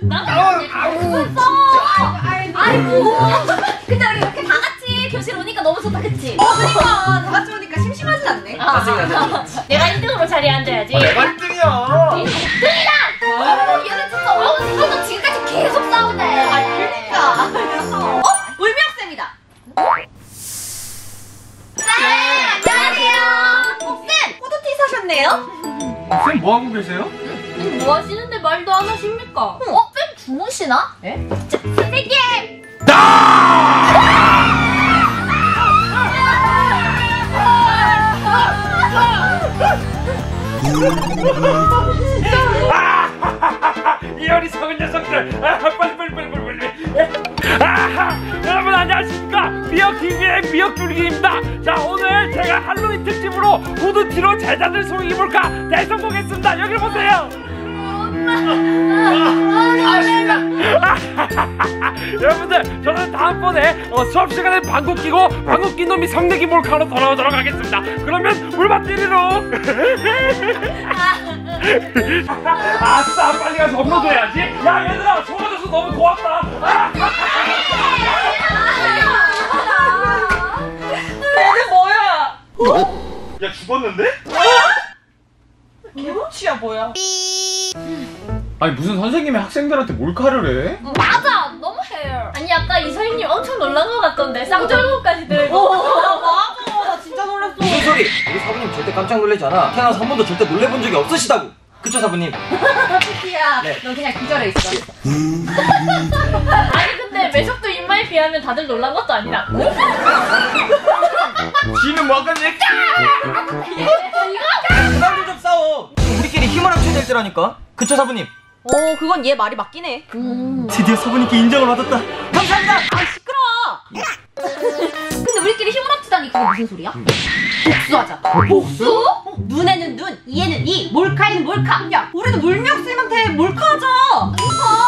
나도 아이고 아이고 근데 우리 이렇게 다 같이 교실 오니까 너무 좋다 그치? 어, 그러니까 다 같이 오니까 심심하진 않네. 맞습니다. 내가 1등으로 자리에 앉아야지. 꼴등이야. 어, 얘네 진짜 어제부터 지금까지 계속 싸우네 그러니까. 어? 울명쌤이다. 네 안녕하세요 어, 쌤! 후드티 사셨네요? 쌤 뭐 하고 계세요? 뭐 하시는데 말도 안 하십니까? 어? 쌤 주무시나? 에? 자, 선생님! 이 어리석은 녀석들! 아, 빨리 빨리 빨리 빨리 빨리. 아하 여러분 안녕하십니까? 미역TV의 미역줄기입니다. 자 오늘 제가 할로윈 특집으로 후드티로 제자들 속 입을까 대성공했습니다. 여기 보세요 여러분들 저는 다음번에 어, 수업 시간에 방귀 끼고 방귀 낀 놈이 성내기 몰카로 돌아오도록 하겠습니다 그러면 물맛들이로 아싸 빨리 가서 업로드 해야지 야 얘들아 속아줘서 너무 고맙다 얘는 뭐야? 야 죽었는데? 개무치야 뭐야? 아니 무슨 선생님이 학생들한테 몰카를 해? 맞아 너무해 아니 아까 이 선생님 엄청 놀란 것 같던데 쌍절곤까지 들고. 어, 맞아. 나 진짜 놀랐어. 무슨 소리? 우리 사부님 절대 깜짝 놀라지 않아. 태어나서 한 번도 절대 놀래본 적이 없으시다고. 그쵸 사부님? 후드티야. 네. 넌 그냥 기절해 있어. 아니 근데 매석도 입마에 비하면 다들 놀란 것도 아니다. 지는 뭐 아까 얘 그만 좀 싸워. 우리끼리 힘을 합쳐야 될 때라니까. 그쵸 사부님? 오, 그건 얘 말이 맞긴 해. 드디어 사부님께 인정을 받았다. 감사합니다. 아, 시끄러워. 근데 우리끼리 힘을 합치다니 그게 무슨 소리야? 복수하자. 복수? 눈에는 눈, 이에는 이, 몰카에는 몰카. 야, 우리도 물명쌤한테 몰카하자.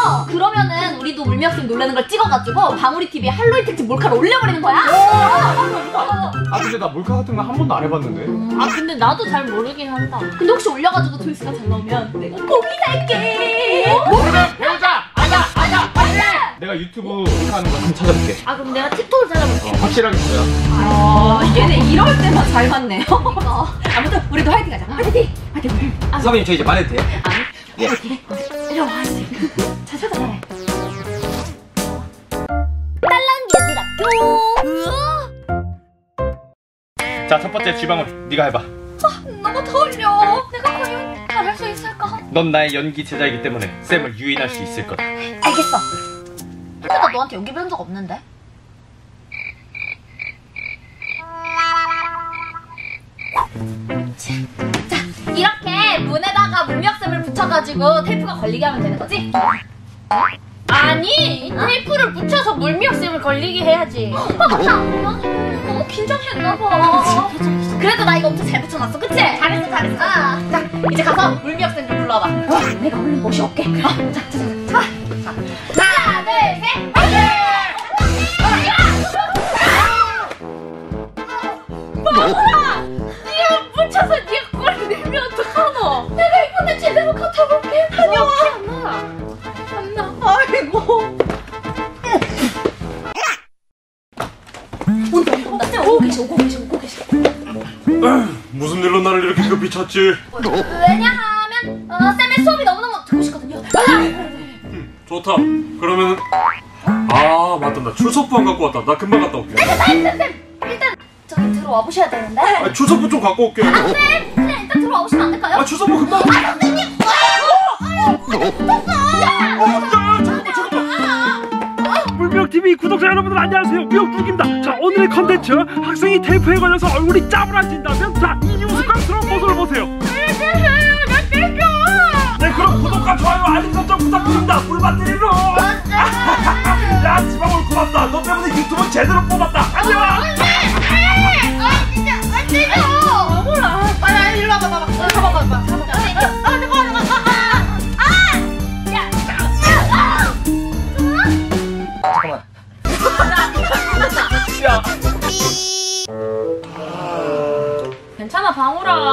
어, 그러면은 우리도 물미학생 놀라는 걸 찍어가지고 방울이 TV에 할로윈 특집 몰카를 올려버리는 거야? 아 근데 나 몰카 같은 거 한 번도 안 해봤는데. 아 근데 나도 잘 모르긴 한다. 근데 혹시 올려가지고 조회수가 잘 나오면 내가 고기 살게 그러면 배우자. 아자 아자 빨리. 내가 유튜브 몰카 하는 거 한번 찾아볼게. 아 그럼 내가 틱톡을 찾아볼게. 어, 확실하게 보자. 아, 얘네 이럴 때만 잘 맞네요. 아무튼 우리도 화이팅 하자. 화이팅! 화이팅! 사부님 저 이제 말해도 돼요? 이리 와. 자, 첫 번째 쥐방울 네가 해봐. 너무 떨려 내가 과연 잘할 수 있을까? 넌 나의 연기 제자이기 때문에 쌤을 유인할 수 있을 거다. 알겠어 근데 나 너한테 연기 배운 적 없는데? 자 이렇게 문에다가 물미학쌤을 붙여가지고 테이프가 걸리게 하면 되는 거지? 아니 이 테이프를 붙여서 물미역쌤을 걸리게 해야지. 아 너무 긴장했나봐 그래도 나 이거 엄청 잘 붙여놨어 그치? 잘했어 잘했어 자 이제 가서 물미학쌤 좀 불러봐 내가 얼른 모셔올게 어, 자, 자, 자, 자, 자. 하나 둘셋 네가 붙여서 네가 꼴 내면 어떡하노? 내가 이번에 제대로 갖춰볼게 다녀와. 온다 오고 계셔 오고 계셔 오고 계셔 무슨 일로 나를 이렇게 급히 찾지? 왜냐하면 어, 쌤의 수업이 너무너무 듣고 싶거든요 좋다 그러면 아 맞다 나 출석부 안 갖고 왔다 나 금방 갔다 올게 일단 저기 들어와 보셔야 되는데 아, 출석부 좀 갖고 올게 쌤 그냥 일단 들어와 보시면 안 될까요? 아 출석부 금방 아 선생님 물미역 TV 구독자 여러분들 안녕하세요. 미역국입니다. 자 오늘의 컨텐츠 학생이 테이프에 걸려서 얼굴이 짜부라진다면 자이 뉴스감스러운 모습을 보세요. 네 그럼 구독과 좋아요 알림 설정 부탁드립니다. 불만드리로. 야 지방울 고맙다. 너 때문에 유튜브 제대로 뽑았다. 안녕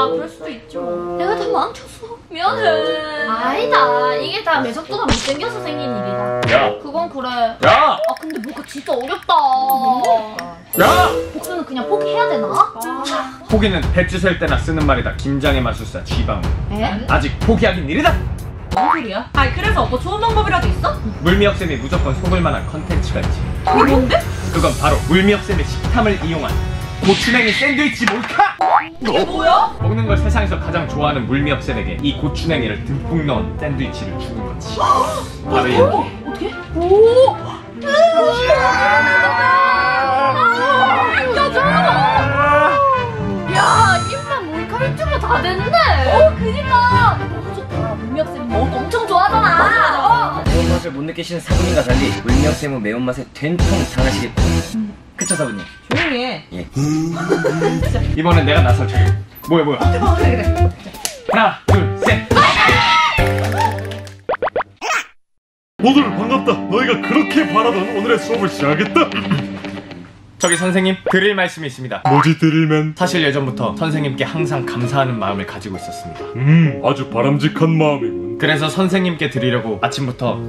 아 그럴 수도 있죠. 내가 다 망쳤어 미안해. 아니다. 이게 다 매석도가 못생겨서 생긴 일이다. 야, 그건 그래. 야, 아 근데 뭐가 진짜 어렵다. 야! 복수는 그냥 포기해야 되나? 포기는 배추 셀 때나 쓰는 말이다. 김장의 마술사 쥐방. 에? 아직 포기하긴 이르다. 뭔 소리야? 아니 그래서 뭐 좋은 방법이라도 있어? 물미역 쌤이 무조건 속을 만한 컨텐츠가 있지. 그게 뭔데? 그건 바로 물미역 쌤의 식탐을 이용한 고추냉이 샌드위치 몰카. 이게 뭐야? 먹는 걸 세상에서 가장 좋아하는 물미역 쌤에게 이 고추냉이를 듬뿍 넣은 샌드위치를 주는 거지. 바로 이 어떻게? 오! 야 입만 몰카 유튜버 다 됐네. 어 그니까. 너무 좋다. 문미혁 쌤 먹을 거 엄청 좋아하잖아. 어. 매운맛을 못 느끼시는 사부님 가달리 물명쌤은 매운맛에 된통 당하시겠군 그쵸 사부님? 예 이번엔 내가 나설 차례. 뭐야 뭐야. 어, 그래 그래. 하나, 둘, 셋. 모두 반갑다. 너희가 그렇게 바라던 오늘의 수업을 시작하겠다. 저기 선생님 드릴 말씀이 있습니다. 뭐지 드릴맨? 사실 예전부터 선생님께 항상 감사하는 마음을 가지고 있었습니다. 음, 아주 바람직한 마음이군. 그래서 선생님께 드리려고 아침부터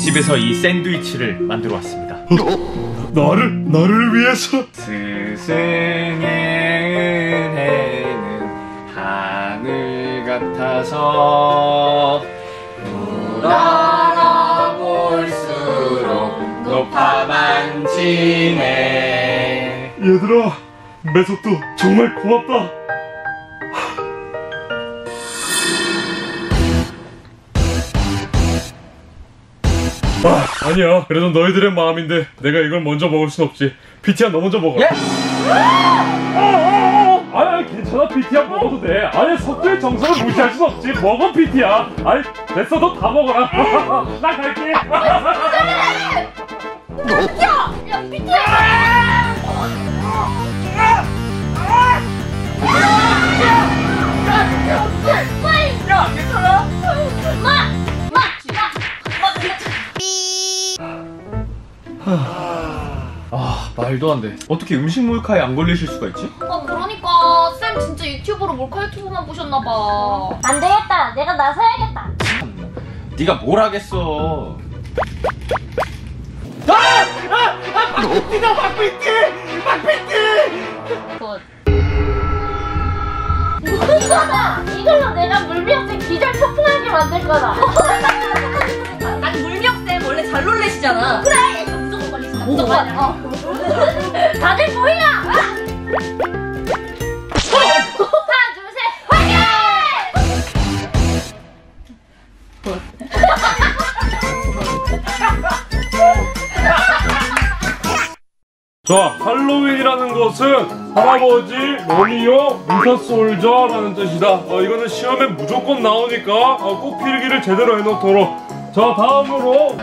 집에서 이 샌드위치를 만들어 왔습니다. 나를 나를 위해서. 스승의 은혜는 하늘 같아서 우러나볼수록 높아만 지네 얘들아, 메소도 정말 고맙다. 아, 아니야. 그래도 너희들의 마음인데 내가 이걸 먼저 먹을 순 없지. 피티야, 너 먼저 먹어. 예? 아니, 괜찮아. 피티야 먹어도 돼. 아니, 석주의 정성을 무시할 순 없지. 먹어, 피티야. 아니, 됐어. 너 다 먹어라. 나 갈게. 야 피티야. 야 아 말도 안 돼. 어떻게 음식 몰카에 안 걸리실 수가 있지? 아 그러니까 쌤 진짜 유튜브로 몰카 유튜브만 보셨나봐. 안 되겠다. 내가 나서야겠다. 네가 뭘 하겠어? 이거다. 이걸로 내가 물미역생 기절 폭풍하게 만들 거다. 자, 할로윈이라는 것은 할아버지, 로미오, 미사 솔저라는 뜻이다. 어, 이거는 시험에 무조건 나오니까 어, 꼭 필기를 제대로 해놓도록. 자, 다음으로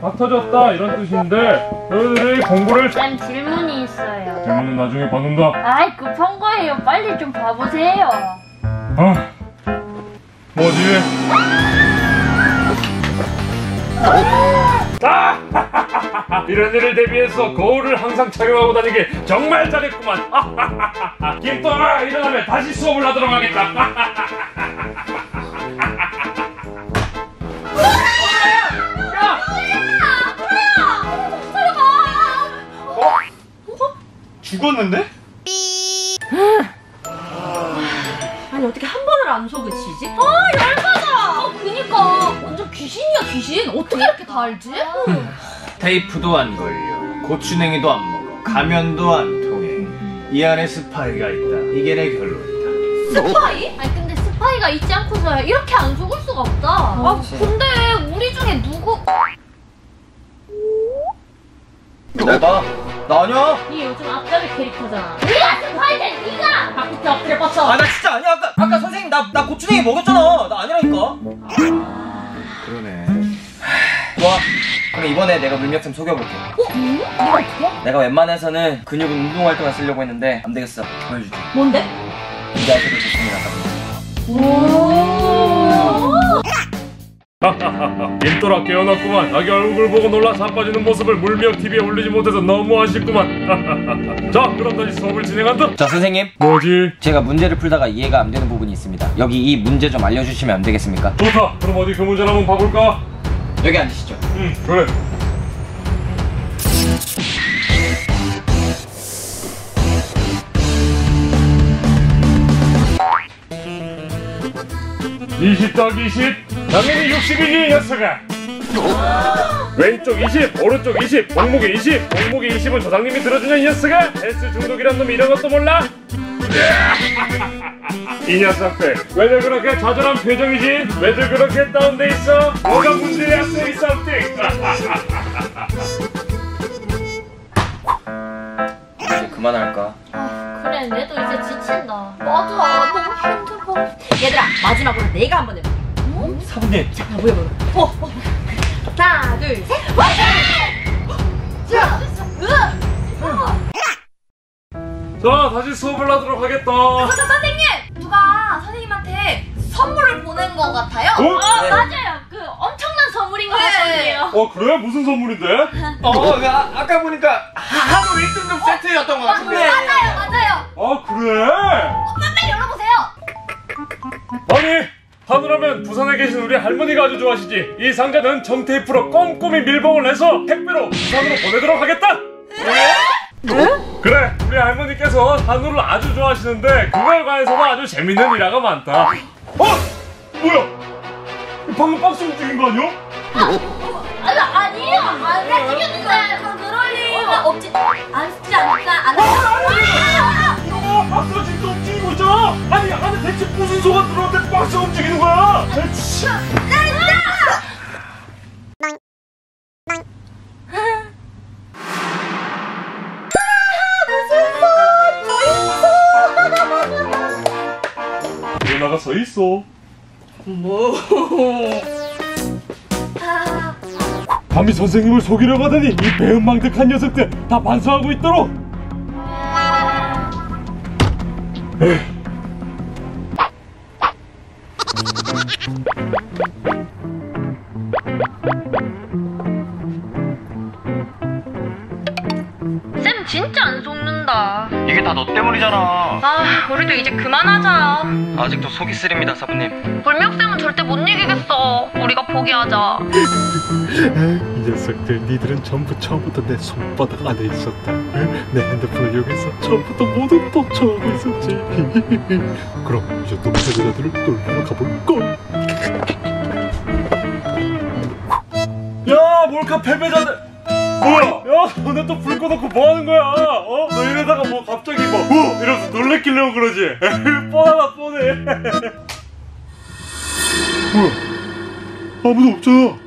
다 터졌다 이런 뜻인데 너희들이 공부를 쌤 질문이 있어요. 질문은 나중에 받는다. 아이 급한 거예요. 빨리 좀 봐보세요. 아, 이런 일을 대비해서 거울을 항상 착용하고 다니길 정말 잘했구만. 김동아 일어나면 다시 수업을 하도록 하겠다. 죽었는데? 아니 어떻게 한 번을 안 속으시지? 아 그니까 완전 귀신이야 귀신. 어떻게 이렇게 다 알지? 테이프도 안 걸려. 고추냉이도 안 먹어. 가면도 안 통해. 이 안에 스파이가 있다. 이게 내 결론이다. 스파이? 아니 근데 스파이가 있지 않고서야 이렇게 안 속을 수가 없다. 아 근데 우리 중에 누구? 내가? 나 아니야 니 요즘 앞잡이 캐릭터잖아. 네가 스파이들 네가. 바퀴 엎드려 뻗쳐. 아나 진짜 아니야 아까 아까 선생님 나, 나 고추냉이 먹였잖아 나 아니라니까 그러네. 좋아 그럼 이번에 내가 물명쌤 속여볼게. 내가 웬만해서는 근육 운동 활동을 쓰려고 했는데 안 되겠어. 보여주지. 뭔데? 이제 알게 좋습니다 인또라 깨어났구만. 자기 얼굴 보고 놀라 자빠지는 모습을 물미역 TV에 올리지 못해서 너무 아쉽구만. 자 그럼 다시 수업을 진행한다. 자 선생님. 뭐지? 제가 문제를 풀다가 이해가 안 되는 부분이 있습니다. 여기 이 문제 좀 알려주시면 안 되겠습니까? 좋다. 그럼 어디 그 문제를 한번 봐볼까? 여기 앉으시죠 응 그래. (20 더하기 20) 당연히 60이지 이 녀석아. 왼쪽 20 오른쪽 20 목목에 20 목목에 20은 조상님이 들어주냐 이 녀석아. 헬스 중독이란 놈이 이런 것도 몰라? 이 녀석들 왜들 그렇게 좌절한 표정이지? 왜들 그렇게 다운돼 있어? 뭐가 문제야 say something 이제 그만할까? 그래 내도 이제 지친다. 맞아 너무 힘들어 얘들아 마지막으로 내가 한번 해볼게. 사부님 자 뭐야 뭐야. 어, 어. 하나 둘 셋. 자 다시 수업을 하도록 하겠다 저 선생님 누가 선생님한테 선물을 보낸 것 같아요 어? 어 네. 맞아요. 그 엄청난 선물인 것 네. 같던데요. 어 그래? 무슨 선물인데? 어 아, 아까 보니까 한우 1등급 세트였던 것 같은데 맞아요 맞아요 아 그래? 빨리 열어보세요 아니 하늘하면 부산에 계신 우리 할머니가 아주 좋아하시지 이 상자는 정테이프로 꼼꼼히 밀봉을 해서 택배로 부산으로 보내도록 하겠다 그래 우리 할머니께서 한우를 아주 좋아하시는데 그거에 관해서도 아주 재밌는 일화가 많다 어? 뭐야? 방금 박스 움직인 거 아니야? 아니 아니에요. 안 움직였는데. 그럴 리가 없지 않지 않을까 안 할까 어, 박스가 지금 움직이고 있잖아 아니 안에 대체 무슨 소가 들어왔는데 박스가 움직이는 거야 대체 누나가 서 있어. 뭐? 감히 선생님을 속이려고 하다니 이 배은망덕한 녀석들 다 반성하고 있도록. 에휴. 다. 너 때문이잖아 아 우리도 이제 그만하자. 아직도 속이 쓰립니다 사부님 불명쌤은 절대 못 이기겠어. 우리가 포기하자. 이 녀석들 니들은 전부 처음부터 내 손바닥 안에 있었다 내 핸드폰을 이용해서 처음부터 모두 뻥쳐하고 있었지 그럼 이제 또 패배자들을 놀러 가볼까? 야 몰카 패배자들. 뭐야? 야, 너네 또 불 꺼놓고 뭐 하는 거야? 어? 너 이러다가 뭐 갑자기 뭐, 어? 이러면서 놀래키려고 그러지? 뻔하다, 뻔해. 뭐야? 아무도 없잖아.